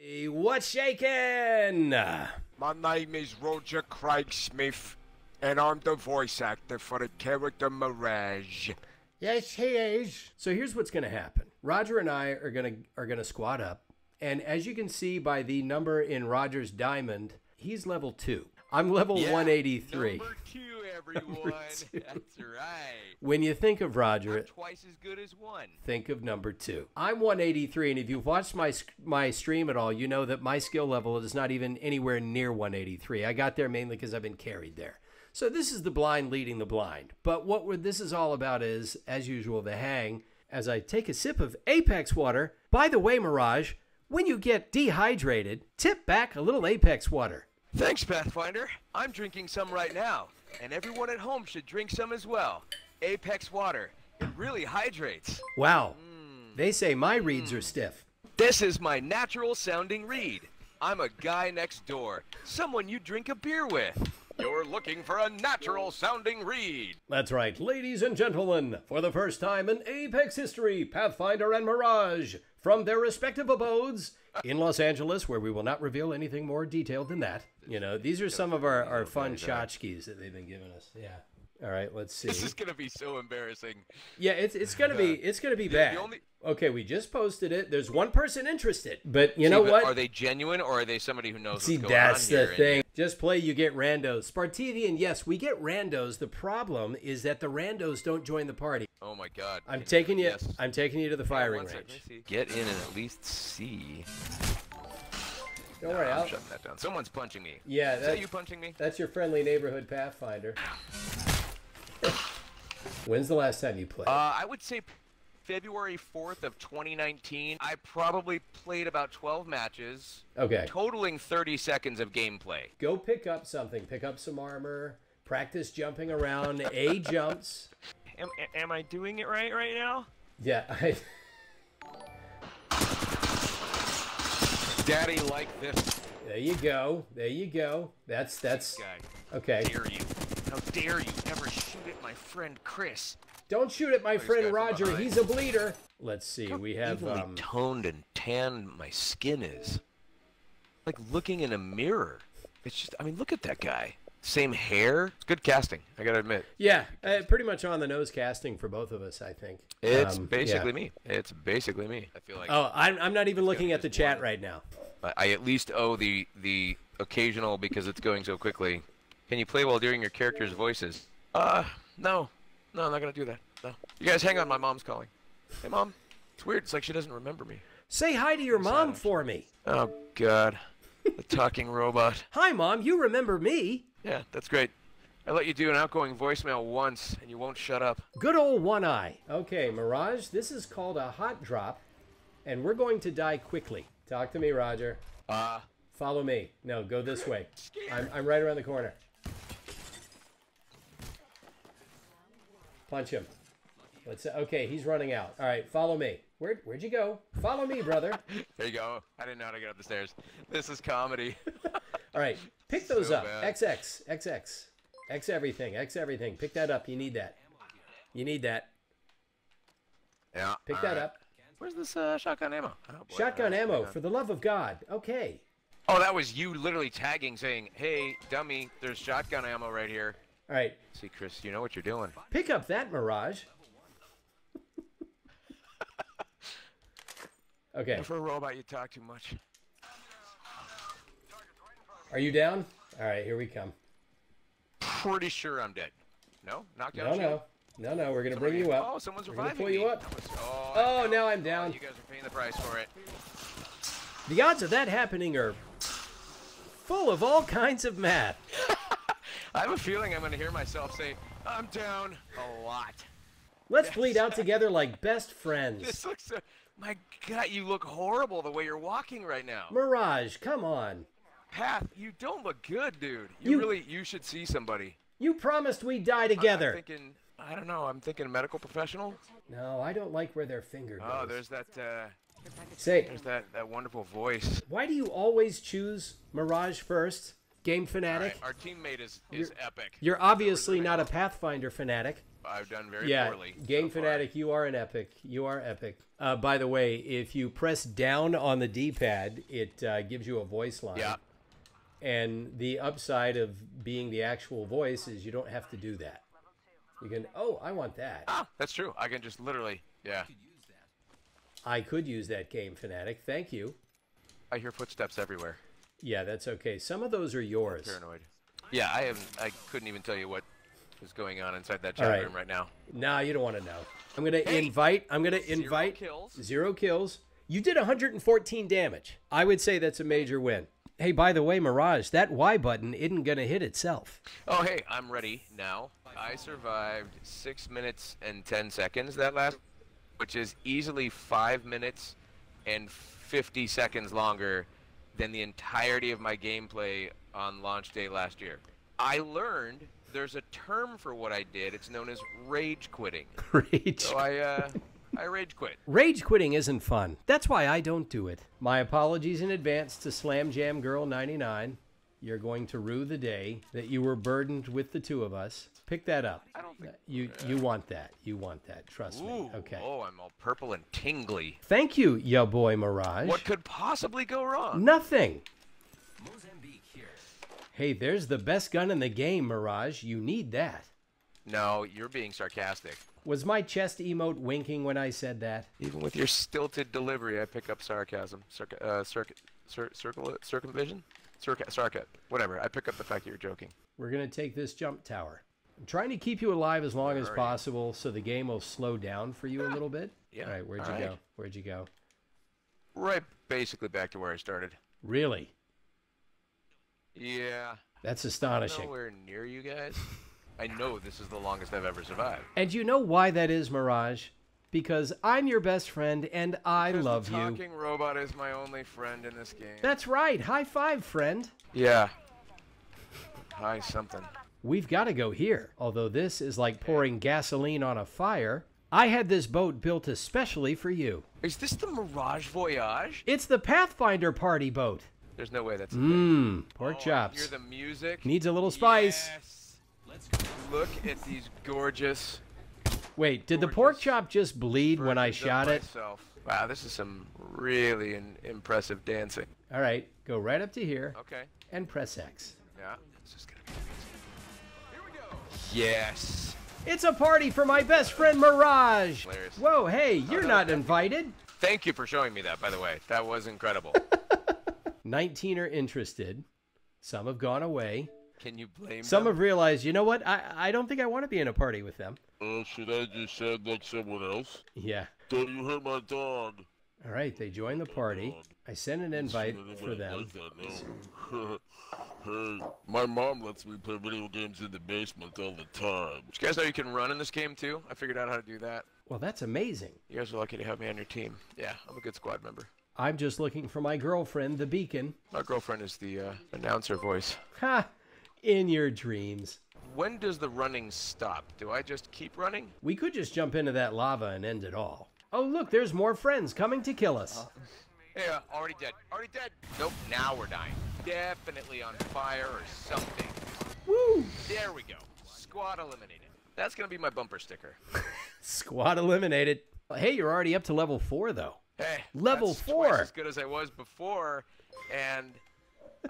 Hey, what's shaking? My name is Roger Craig Smith, and I'm the voice actor for the character Mirage. Yes, he is. So here's what's going to happen. Roger and I are going to are going to squat up, and as you can see by the number in Roger's diamond, he's level 2. I'm level 183. Number two, everyone. That's right. When you think of Roger, I'm twice as good as one. think of number 2. I'm 183 and if you've watched my my stream at all, you know that my skill level is not even anywhere near 183. I got there mainly cuz I've been carried there. So this is the blind leading the blind. But what we're, this is all about is as usual the hang as I take a sip of Apex water. By the way, Mirage, when you get dehydrated, tip back a little Apex water. Thanks, Pathfinder. I'm drinking some right now, and everyone at home should drink some as well. Apex water. It really hydrates. Wow. Mm. They say my reads are mm. stiff. This is my natural sounding read. I'm a guy next door, someone you drink a beer with. You're looking for a natural sounding read. That's right, ladies and gentlemen. For the first time in Apex history, Pathfinder and Mirage, from their respective abodes in Los Angeles, where we will not reveal anything more detailed than that. You know, these are some of our, our fun tchotchkes that they've been giving us. Yeah. All right, let's see. This is gonna be so embarrassing. Yeah, it's it's gonna be it's gonna be bad. only- Okay, we just posted it. There's one person interested, but you know but what? Are they genuine or are they somebody who knows See, what's going that's the thing. Just play, you get randos. Spartivian, yes, we get randos. The problem is that the randos don't join the party. Oh my god. I'm taking you. Yes. I'm taking you to the firing sec, range. let me see. Get in and at least see. Don't Nah, worry, I'm I'll, shutting that down. Someone's punching me. Yeah, Is that that- you punching me? that's your friendly neighborhood pathfinder. When's the last time you played? Uh, I would say February 4th of 2019. I probably played about 12 matches, okay, totaling 30 seconds of gameplay. go pick up something. Pick up some armor. Practice jumping around. A jumps. Am, am I doing it right right now? Yeah, I, Daddy like this there you go. There you go. That's that's guy. okay. Dare you? How dare you ever shoot at my friend Chris? Don't shoot at my guy friend Roger. He's a bleeder. Let's see. We have evenly um, toned and tanned my skin is. Like looking in a mirror. It's just, I mean, look at that guy. Same hair. It's good casting. I gotta admit. yeah, uh, pretty much on the nose casting for both of us. I think It's Um, basically yeah. me. It's basically me. I feel like Oh, I'm, I'm not even looking at the chat one. right now. I- I at least owe the the occasional because it's going so quickly. Can you play while doing your character's voices? Uh, no, no, I'm not gonna do that. No. You guys, hang on. My mom's calling. Hey, mom. It's weird. It's like she doesn't remember me. Say hi to your mom for me. Oh God, the talking robot. Hi, mom. You remember me? Yeah, that's great. I let you do an outgoing voicemail once, and you won't shut up. Good old One Eye. Okay, Mirage. This is called a hot drop, and we're going to die quickly. Talk to me, Roger. Uh, Follow me. No, go this way. I'm, I'm right around the corner. Punch him. Let's. Okay, he's running out. All right, follow me. Where, where'd you go? Follow me, brother. there you go. I didn't know how to get up the stairs. This is comedy. All right, pick those So up. bad. XX, XX, X everything, X everything. Pick that up. You need that. You need that. yeah. Pick that right. up. Where's this uh, shotgun ammo? Oh. Shotgun ammo, for the love of God. Okay. Oh, that was you literally tagging, saying, "Hey, dummy, there's shotgun ammo right here." All right, See, Chris, you know what you're doing. pick up that Mirage. okay, For a robot, you talk too much. are you down? All right, here we come. Pretty sure I'm dead. No, knocked No, out. you? no, no, no. We're gonna bring you up. Oh, someone's We're gonna reviving pull you up. Was- oh, Oh, no. now I'm Oh, down. you guys are paying the price for it. The odds of that happening are full of all kinds of math. I have a feeling I'm going to hear myself say, "I'm down a lot." Let's bleed out together like best friends. This looks. So, my God, you look horrible the way you're walking right now. Mirage, come on. Path, you don't look good, dude. You, You- really, you should see somebody. You promised we'd die together. I'm thinking, I don't know. I'm thinking a medical professional. No, I don't like where their finger goes. Oh, there's that. Uh, Say, there's that that wonderful voice. why do you always choose Mirage first? Game fanatic. right, our teammate is is epic. You're obviously not a Pathfinder fanatic. I've done very Yeah, poorly. Game so fanatic, you are an epic. You are epic. Uh, by the way, if you press down on the D-pad, it uh, gives you a voice line. Yeah. And the upside of being the actual voice is you don't have to do that. You can. Oh, I want that. Ah, that's true. I can just literally. Yeah. I could use that game fanatic. Thank you. I hear footsteps everywhere. Yeah, that's okay. Some of those are yours. Paranoid. Yeah, I haven't. I couldn't even tell you what is going on inside that chat right. room right now. Nah, you don't want to know. I'm gonna Hey! invite. I'm gonna invite. kills. Zero kills. You did 114 damage. I would say that's a major win. Hey, by the way, Mirage, that Y button isn't gonna hit itself. Oh, hey, I'm ready now. I survived six minutes and ten seconds that last, which is easily five minutes and 50 seconds longer than the entirety of my gameplay on launch day last year. I learned there's a term for what I did. It's known as rage quitting. Rage. So I, uh, I rage quit. Rage quitting isn't fun. That's why I don't do it. My apologies in advance to Slam Jam Girl 99. You're going to rue the day that you were burdened with the two of us. Pick that up. I don't think. You you want that. You want that. Trust me. Okay. Oh, I'm all purple and tingly. Thank you, yo boy Mirage. What could possibly go wrong? Nothing. Hey, there's the best gun in the game, Mirage. You need that. No, you're being sarcastic. Was my chest emote winking when I said that? Even with your stilted delivery, I pick up sarcasm. Circ- uh, circ- cir- circle, circumvision? Circa, sarca, whatever. I pick up the fact that you're joking. We're going to take this jump tower. I'm trying to keep you alive as long as possible so the game will slow down for you a little bit. Yeah, All right, where'd you alright. go? Where'd you go? Right, basically back to where I started. Really? Yeah, That's astonishing. nowhere near you guys. I know this is the longest I've ever survived. And you know why that is, Mirage? Because I'm your best friend and I Because love the you. talking robot is my only friend in this game. That's right. High five, friend. yeah. Hi, something. We've got to go here. Although this is like pouring gasoline on a fire, I had this boat built especially for you. Is this the Mirage Voyage? It's the Pathfinder party boat. There's no way that's. Mmm, pork Oh, chops. Hear the music. Needs a little spice. Yes. Let's Look at these gorgeous. Wait, did the pork chop just bleed when I shot it? myself. Wow, this is some really in- impressive dancing. All right, go right up to here Okay. and press X. Yeah. This is gonna be amazing. Here we go. Yes. It's a party for my best friend Mirage. Hilarious. Whoa, hey, you're no, not invited. Thank you for showing me that, by the way. That was incredible. 19 are interested. Some have gone away. Can you blame Some them? have realized, you know what? I, I don't think I want to be in a party with them. Uh, should I just sound like someone else? Yeah. Don't you hurt my dog? All right, they joined the party. I sent an invite for them. Like that, hey, my mom lets me play video games in the basement all the time. Did you guys know you can run in this game too? I figured out how to do that. Well, that's amazing. You guys are lucky to have me on your team. Yeah, I'm a good squad member. I'm just looking for my girlfriend, the beacon. My girlfriend is the uh, announcer voice. Ha! In your dreams. When does the running stop? Do I just keep running? We could just jump into that lava and end it all. Oh, look, there's more friends coming to kill us. Uh, yeah, already dead. Already dead. Nope, now we're dying. Definitely on fire or something. Woo! There we go. Squad eliminated. That's gonna be my bumper sticker. Squad eliminated. Hey, you're already up to level four, though. Hey, Level that's four. Twice as good as I was before, and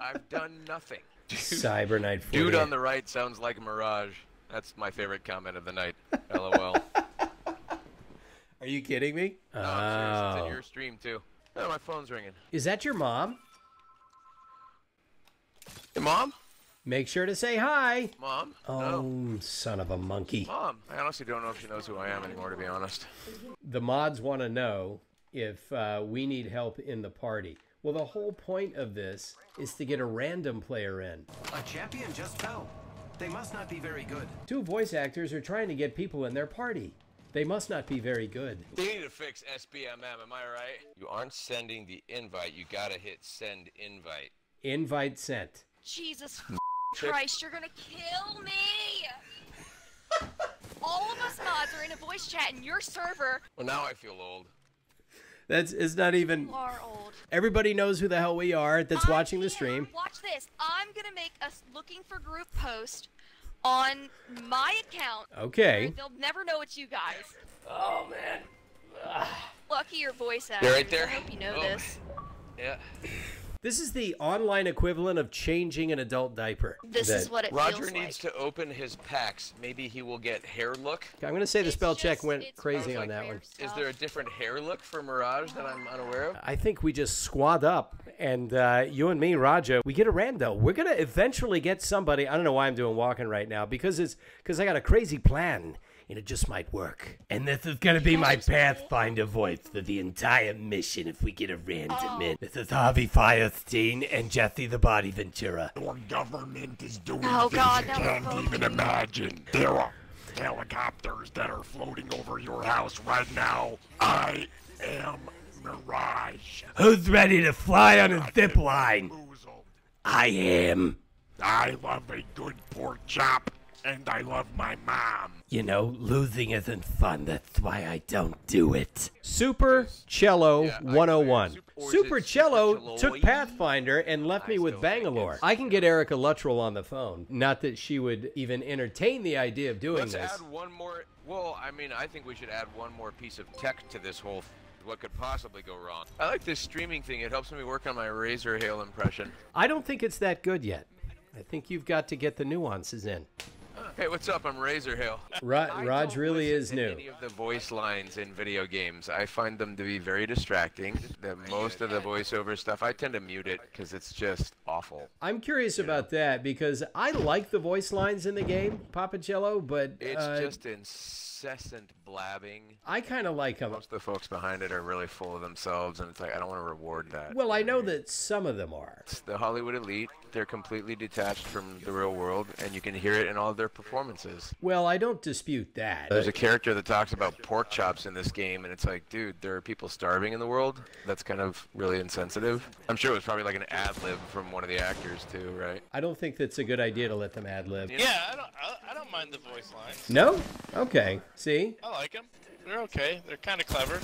I've done nothing. Cyber Knight 48. Dude on the right sounds like mirage. That's my favorite comment of the night. LOL. Are you kidding me? No, I'm serious. It's Oh. in your stream too. Oh, my phone's ringing. Is that your mom? Hey, mom? Make sure to say hi. Mom? Oh, No. son of a monkey. Mom. I honestly don't know if she knows who I am anymore, to be honest. The mods want to know if uh, we need help in the party. Well, the whole point of this is to get a random player in. A champion just fell. They must not be very good. Two voice actors are trying to get people in their party. They must not be very good. They need to fix SBMM, am I right? You aren't sending the invite. You gotta hit send invite. Invite sent. Jesus Christ, you're gonna kill me! All of us mods are in a voice chat in your server. Well, now I feel old. That's it's not even. You are old. Everybody knows who the hell we are that's I'm watching the stream. Watch this. I'm gonna make a s- looking for group post on my account. Okay. They'll never know it's you guys. Oh man. Lucky your voice actors. They're right there. I hope you know Oh. this. Yeah. This is the online equivalent of changing an adult diaper. This That- is what it Roger feels needs like. to open his packs. Maybe he will get hair look. I'm gonna say the It's spell check went crazy really on that rare one. Is there a different hair look for Mirage that I'm unaware of? I think we just squad up, and uh, you and me, Roger, we get a rando. We're gonna eventually get somebody. I don't know why I'm doing walking right now because it's because I got a crazy plan, and it just might work. And this is gonna be my Pathfinder voice for the entire mission if we get a random in. This is Harvey Fierstein and Jesse the Body Ventura. Your government is doing Oh, things God, you now can't even imagine. There are helicopters that are floating over your house right now. I am Mirage. Who's ready to fly on a zip line? Boozled. I am. I love a good pork chop, and I love my mom. You know, losing isn't fun. That's why I don't do it. Super Cello Yeah, 101. agree. Or oh is Super it Cello Super took Pathfinder and left me with Bangalore. I can get Erica Luttrell on the phone. Not that she would even entertain the idea of doing Let's this. add one more. Well, I mean, I think we should add one more piece of tech to this whole. What could possibly go wrong? I like this streaming thing. It helps me work on my Razor Hail impression. I don't think it's that good yet. I think you've got to get the nuances in. Hey, what's up? I'm Razor Hail. Ra- I really is new. Any of the voice lines in video games, I find them to be very distracting. The most of the voiceover stuff, I tend to mute it because it's just awful. I'm curious about that because I like the voice lines in the game, Papacello, but It's uh, just incessant blabbing. I kind of like them. Most of the folks behind it are really full of themselves, and it's like I don't want to reward that. Well, I know that some of them are. It's the Hollywood elite. They're completely detached from the real world, and you can hear it in all of their performances. Well, I don't dispute that. There's a character that talks about pork chops in this game, and it's like, dude, there are people starving in the world. That's kind of really insensitive. I'm sure it was probably like an ad lib from one of the actors too, right? I don't think that's a good idea to let them ad lib. Yeah, I don't. I, I don't mind the voice lines. No? Okay. See? I like them. They're okay. They're kind of clever.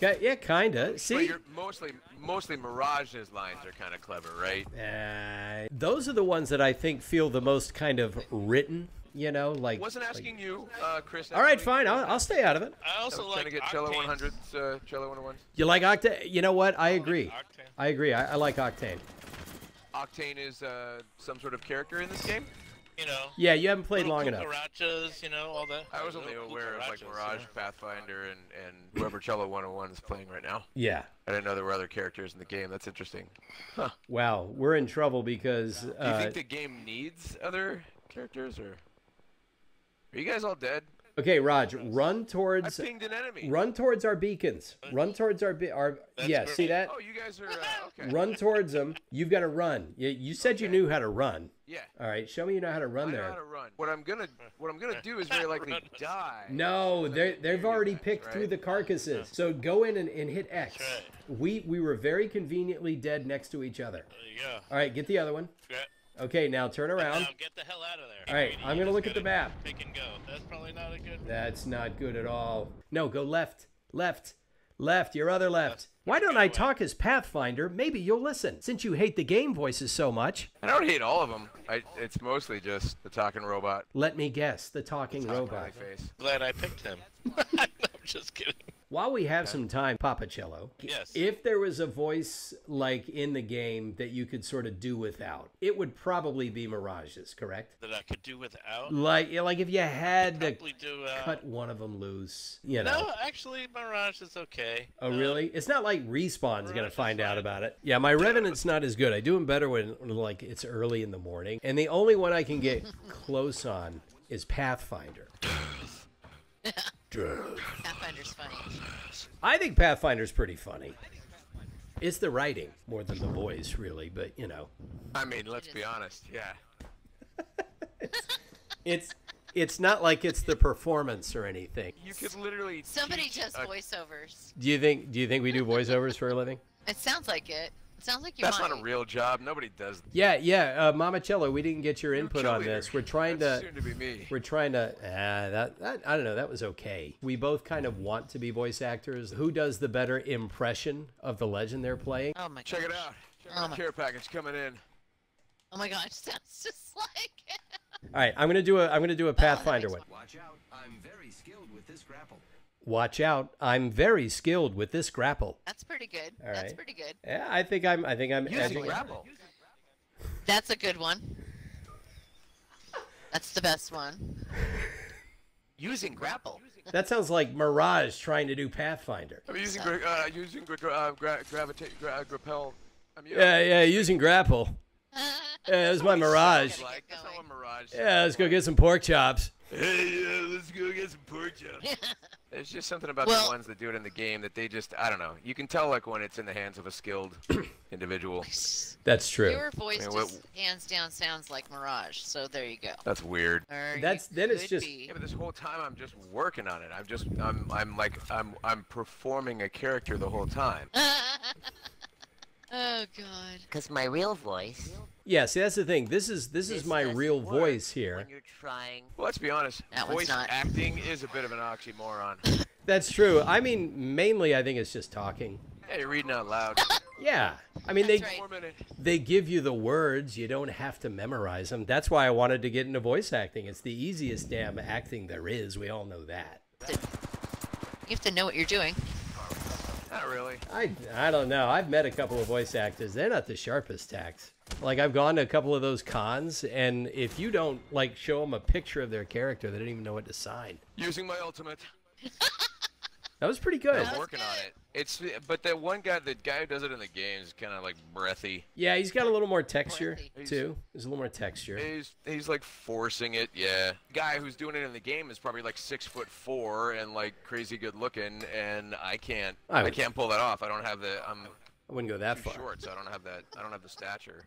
Yeah, yeah kinda. But See? you're mostly, mostly Mirage's lines are kind of clever, right? Uh, those are the ones that I think feel the most kind of written. You know, like. Wasn't asking you, uh, Chris. All right, fine. I'll, I'll stay out of it. I I also was trying like to get Cello Octane's- 100s, uh, Cello 101s. You like Octane? You know what? I agree. Octane. I agree. I, I like Octane. Octane is uh, some sort of character in this game. You know. Yeah, you haven't played long enough. cucarachas, you know, all that. I was only aware of like Mirage, yeah. Pathfinder, and, and whoever Cello 101 is playing right now. Yeah. I didn't know there were other characters in the game. That's interesting. Wow, we're in trouble because. Do you Uh, think the game needs other characters, or are you guys all dead? Okay, Raj, run I towards. pinged an enemy. Run towards our beacons. Run towards our be- our. That's yeah, see that? Oh, you guys are uh, okay. Run towards them. You've got to run. You, you said you knew how to run. Yeah. All right, show me you know how to I run know there. how to run. What I'm gonna, what I'm gonna do is very likely die. No, they they've already picked right? through the carcasses. So go in and, and hit X. right. We we were very conveniently dead next to each other. There you go. All right, get the other one. Yeah. Okay, now turn around. Now get the hell out of there. All right, I'm gonna look at the map. Pick and go. That's probably not a good. That's not good at all. No, go left, left, left. Your other left. Why don't I talk as Pathfinder? Maybe you'll listen. Since you hate the game voices so much, I don't hate all of them. I, it's mostly just the talking robot. let me guess. The talking Talking robot. my face. Glad I picked him. I'm just kidding. While we have some time, Papacello, Yes. if there was a voice like in the game that you could sort of do without, it would probably be Mirage's, correct? That I could do without. Like, like if you had to do. Uh, cut one of them loose, you know. No, actually, Mirage is okay. Oh, Uh, really? It's not like Respawn's gonna find out about it. Yeah, my Revenant's not as good. I do them better when, when, like it's early in the morning, and the only one I can get close on is Pathfinder. Pathfinder's funny. I think Pathfinder's pretty funny. It's the writing more than the voice, really, but you know, I mean, let's be honest. Yeah. it's it's not like it's the performance or anything. You could literally. Somebody teach does a- voiceovers. Do you think do you think we do voiceovers for a living? It sounds like it. Sounds like you That's might. not a real job. Nobody does. Yeah, yeah, uh, Mama Cello, we didn't get your input on this. We're trying That's to. soon to be me. We're trying to. Uh, that, that I don't know. That was okay. We both kind of want to be voice actors. Who does the better impression of the legend they're playing? Oh my Check it gosh. out. Check Oh out my- care package coming in. Oh my gosh, sounds just like. All right, I'm gonna do a. I'm gonna do a Pathfinder makes one. Watch out. I'm very skilled with this grapple. Watch out! I'm very skilled with this grapple. That's pretty good. All That's pretty good. Yeah, I think I'm. I think I'm. Using edging grapple. That's a good one. That's the best one. Using grapple. That sounds like Mirage trying to do Pathfinder. I'm using gra- uh, using gra- gra- uh, gra- gravitate gra- grapel. I'm using Yeah, yeah, using grapple. Yeah, that was my Mirage. like that's not what Mirage. Yeah, let's go get some pork chops. Hey, uh, let's go get some pork chops. There's just something about Well- the ones that do it in the game that they just I don't know. You can tell like when it's in the hands of a skilled individual. That's true. Your voice Yeah, what- just hands down sounds like Mirage, so there you go. That's weird. Or That's- then it's just- be. Yeah, but this whole time I'm just working on it. I'm just I'm I'm like I'm I'm performing a character the whole time. oh god. Because my real voice, Yeah, see, that's the thing. This is this is my real voice here. when you're trying. Well, let's be honest. That voice not. acting is a bit of an oxymoron. That's true. I mean, mainly, I think it's just talking. yeah, you're reading out loud. Yeah, I mean, they right. They give you the words. You don't have to memorize them. That's why I wanted to get into voice acting. It's the easiest damn acting there is. We all know that. You have to know what you're doing. Not really. I I don't know. I've met a couple of voice actors. They're not the sharpest tacks. Like I've gone to a couple of those cons, and if you don't like show them a picture of their character, they don't even know what to sign. Using my ultimate. That was pretty good. I'm was working on it. It's but that one guy, the guy who does it in the game, is kind of like breathy. Yeah, he's got a little more texture Breathy. too. There's a little more texture. He's he's like forcing it. Yeah. Guy who's doing it in the game is probably like six foot four and like crazy good looking, and I can't I I, can't pull that off. I don't have the I'm I wouldn't go that too far. short, so I don't have that. I don't have the stature.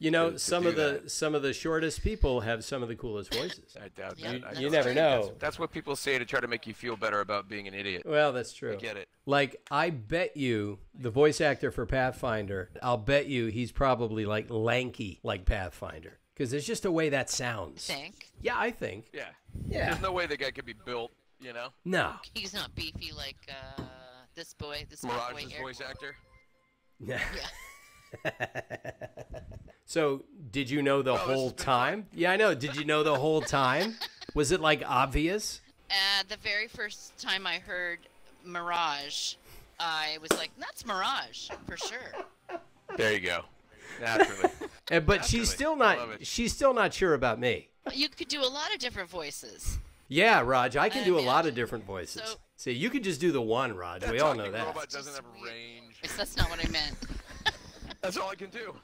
You know, to- to some do of the that. some of the shortest people have some of the coolest voices. I doubt Yeah, that. I you never know. That's, that's what people say to try to make you feel better about being an idiot. Well, that's true. I get it. Like I bet you the voice actor for Pathfinder, I'll bet you he's probably like lanky like Pathfinder because there's just a way that sounds. Think. Yeah, I think. Yeah. Yeah. There's no way the guy could be built. You know. No. He's not beefy like uh, this boy, this boy Mirage's here. voice actor. Yeah. Yeah. so, did you know the Oh, whole time? Yeah, I know. Did you know the whole time? Was it like obvious? Uh, the very first time I heard Mirage, I was like, "That's Mirage for sure." There you go. Naturally. Uh, but Naturally. she's still not. She's still not sure about me. You could do a lot of different voices. Yeah, Raj, I can I do a lot of different voices. So- See, you could just do the one, Raj. That we all know talking that. robot doesn't have range. That's not what I meant. That's all I can do.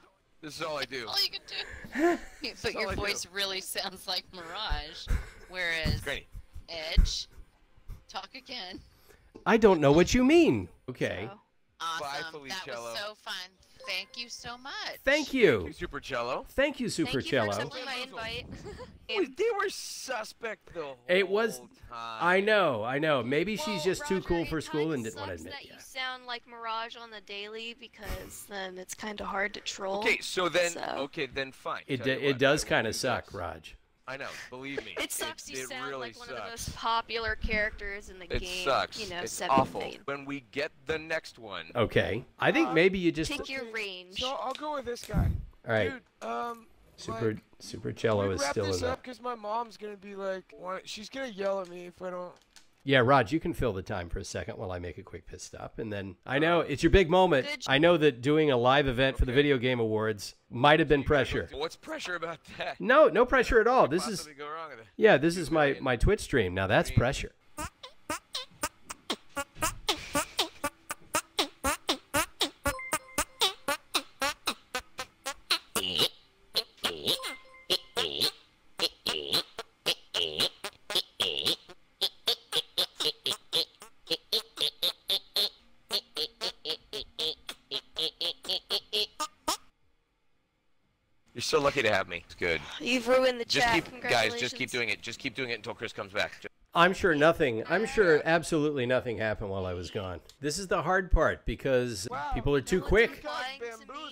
This is all I do. All you can do. but your I do. voice really sounds like Mirage, whereas Great. Edge, talk again. I don't know what you mean. Okay. So, Awesome. that Felicello. was so fun. Thank you so much. Thank you. Thank you. you, Super Cello. Thank you, thank Super you for Cello. accepting my invite. They were suspect the whole It was- time. I know, I know. Maybe she's Well, just too cool for school and didn't want to admit that it. you sound like Mirage on the daily because then it's kind of hard to troll. Okay, so then So- okay, then fine. It, d- you it what, does kind of suck. Raj. I know. Believe me. It sucks. you it sound really like one of the most popular characters in the It game. sucks. You know, it's seventh awful. main. When we get the next one. Okay. I think maybe you just. Pick your range. So I'll go with this guy. All right. Dude, um, Super like, Super Cello is still this in there. up because my mom's gonna be like, she's gonna yell at me if I don't. Yeah, Raj, you can fill the time for a second while I make a quick pit stop. And then I know it's your big moment. I know that doing a live event for the Video Game Awards might have been pressure. What's pressure about that? No, no pressure at all. This is go wrong with it. yeah, this is my my Twitch stream. Now that's pressure. So lucky to have me. It's good. You've ruined the Just chat. keep, guys. Just keep doing it. Just keep doing it until Chris comes back. Just- I'm sure nothing. I'm sure absolutely nothing happened while I was gone. This is the hard part because people are too quick.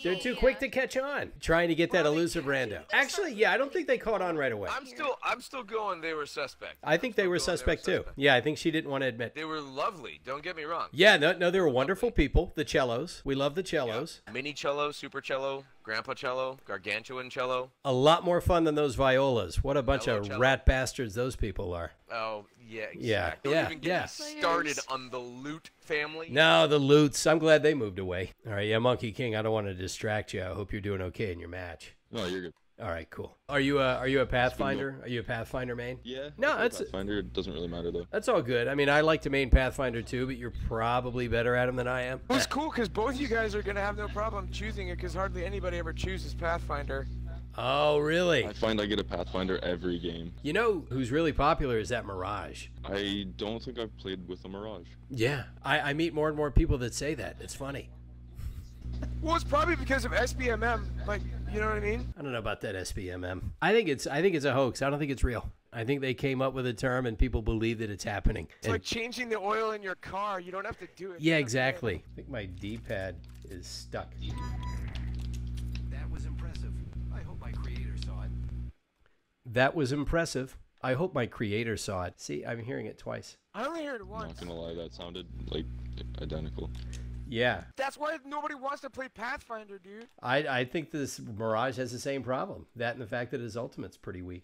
They're too quick to catch on. Trying to get that elusive rando. Actually, yeah, I don't think they caught on right away. I'm still I'm still going. They were suspect. I think they were suspect too. Yeah, I think she didn't want to admit. They were lovely. Don't get me wrong. Yeah, no, no, they were wonderful people. The cellos, we love the cellos. Mini cello, super cello, grandpa cello, gargantuan cello. A lot more fun than those violas. What a bunch Mellow of cello. rat bastards those people are. Oh yeah, exactly. Yeah, Don't yeah, even get yeah. started on the loot family. No, the Lutes. I'm glad they moved away. All right, yeah, Monkey King. I don't want to distract you. I hope you're doing okay in your match. No, you're good. All right, cool. Are you a Are you a Pathfinder? Are you a Pathfinder main? Yeah. No, I play that's Pathfinder. It doesn't really matter though. that's all good. I mean, I like to main Pathfinder too, but you're probably better at him than I am. Well, it's cool because both you guys are gonna have no problem choosing it because hardly anybody ever chooses Pathfinder. Oh, really? I find I get a Pathfinder every game. You know who's really popular is that Mirage. I don't think I've played with a Mirage. Yeah, I, I meet more and more people that say that. It's funny. Well, it's probably because of SBMM. Like, you know what I mean? I don't know about that SBMM. I think it's I think it's a hoax. I don't think it's real. I think they came up with a term and people believe that it's happening. It's And- like changing the oil in your car. You don't have to do it. yeah, exactly. I think my D-pad is stuck. That was impressive. I hope my creator saw it. That was impressive. I hope my creator saw it. See, I'm hearing it twice. I only heard it I'm once. not gonna lie, that sounded like identical. Yeah, That's why nobody wants to play Pathfinder, dude. I, I think this Mirage has the same problem. That and the fact that his ultimate's pretty weak.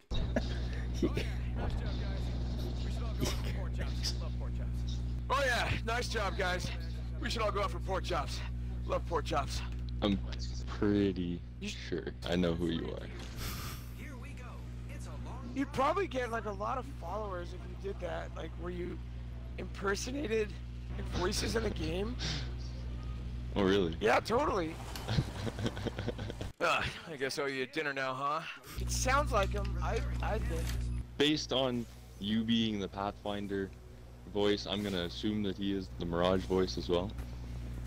Oh yeah, nice job, guys. We should all go out for pork chops. Love pork chops. I'm pretty sure I know who you are. You'd probably get like a lot of followers if you did that. Like, where you impersonated voices in a game. Oh really? Yeah, totally. Ugh, uh, I guess I owe you dinner now, huh? It sounds like him. I, I think. Based on you being the Pathfinder voice, I'm gonna assume that he is the Mirage voice as well.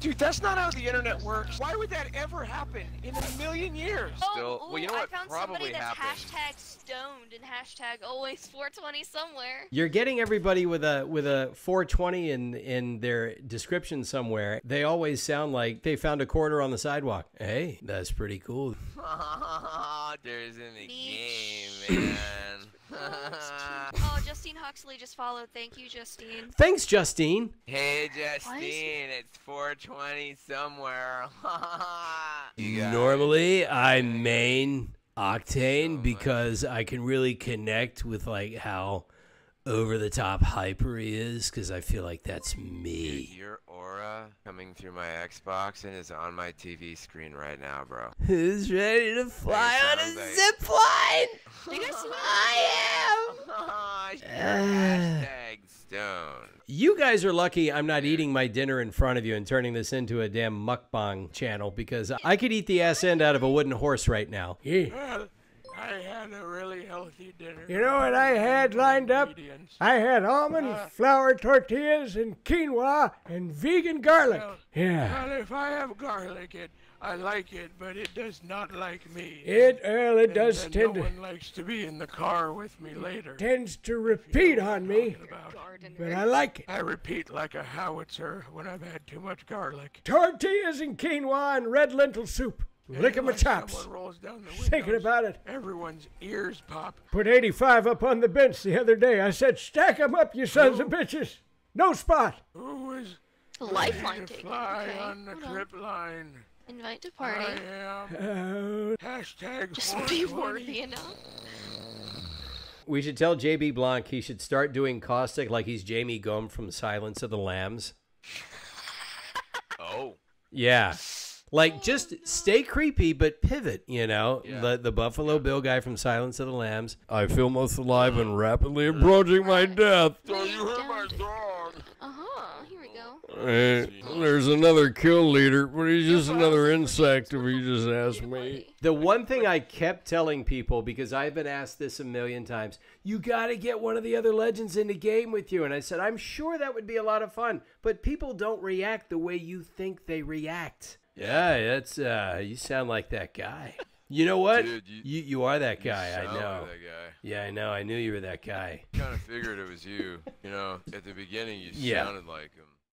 Dude, that's not how the internet works. Why would that ever happen in a million years? Oh, Still, oh, well, you know what I found probably somebody that's happened. hashtag stoned and hashtag always 420 somewhere. You're getting everybody with a with a 420 in in their description somewhere. They always sound like they found a quarter on the sidewalk. Hey, that's pretty cool. There's in the game, man. oh, Justine Huxley just followed. Thank you, Justine. Thanks, Justine. hey, Justine, it's 420 somewhere. Normally, I main Octane because I can really connect with like how over the top hyper he is because I feel like that's me. Dude, your aura coming through my Xbox and is on my TV screen right now, bro. Who's ready to fly on a sounds like- zip line? You guys I am. Ah. Hashtag stone. You guys are lucky I'm not eating my dinner in front of you and turning this into a damn mukbang channel because I could eat the ass end out of a wooden horse right now. Yeah. I had a really healthy dinner. You know what I had lined up? I had almond uh, flour tortillas and quinoa and vegan garlic. Well, Yeah. Well, if I have garlic, it I like it, but it does not like me. It well, it And- does and tend no one likes to be in the car with me later. tends to repeat on me, but I like it. I repeat like a howitzer when I've had too much garlic. Tortillas and quinoa and red lentil soup. Licking my Like chops. someone rolls down the Thinking about it. Everyone's ears pop. Put 85 up on the bench the other day. I said, stack 'em up, you sons of bitches. No spot. Who is Lifeline to taken. fly Okay, on the hold on. trip line? Invite to party. I am. Uh, Hashtag Just be worthy enough. We should tell JB Blanc he should start doing caustic like he's Jamie Gumb from Silence of the Lambs. Oh. Yeah. Like just stay creepy but pivot, you know. The the Buffalo Bill guy from Silence of the Lambs. I feel most alive and rapidly approaching my death. So you hurt my dog. Uh huh. Here we go. There's another kill leader, but he's just another insect if you just ask me. The one thing I kept telling people, because I've been asked this a million times, you got to get one of the other legends in the game with you. And I said, I'm sure that would be a lot of fun, but people don't react the way you think they react. Yeah, that's uh, you sound like that guy. You know what? Dude, you- you, you are that guy. I sound like know. that guy. Yeah, I know. I knew you were that guy. Kind of figured it was you. You know, at the beginning you Yeah. sounded like him.